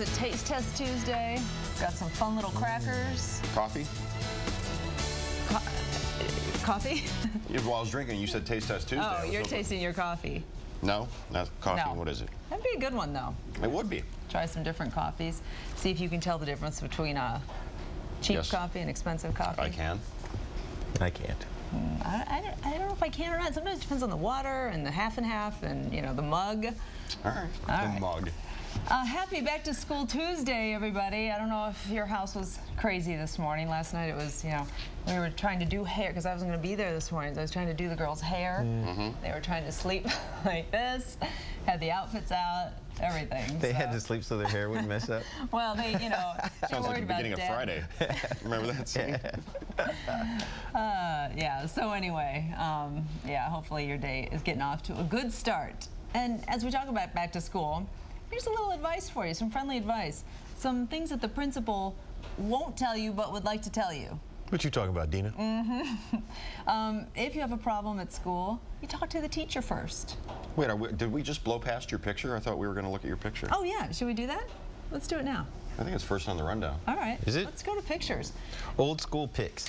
it's a Taste Test Tuesday. Got some fun little crackers. Coffee? Coffee? Yeah, well, I was drinking. You said taste test Tuesday. Oh, you're hoping- tasting your coffee. No, not coffee. No. What is it? That'd be a good one, though. It would be. Try some different coffees. See if you can tell the difference between a cheap Yes. coffee and expensive coffee. I can. I can't. Hmm, I, I, don't, I don't know if I can or not. Sometimes it depends on the water and the half and half and, you know, the mug. All right. All the right. mug. Uh, happy Back to School Tuesday, everybody. I don't know if your house was crazy this morning. Last night it was, you know, we were trying to do hair because I wasn't going to be there this morning. So I was trying to do the girls' hair. Mm-hmm. They were trying to sleep like this, had the outfits out, everything. They had to sleep so their hair wouldn't mess up. Well, they, you know, they're Sounds like the beginning of. Friday. Remember that scene? Uh, yeah, so anyway, um, yeah, hopefully your day is getting off to a good start. And as we talk about back to school, here's a little advice for you, some friendly advice. Some things that the principal won't tell you but would like to tell you. What you talking about, Deena? Um, if you have a problem at school, you talk to the teacher first. Wait, are we, did we just blow past your picture? I thought we were going to look at your picture. Oh, yeah, should we do that? Let's do it now. I think it's first on the rundown. All right. Is it? Let's go to pictures. Old school pics.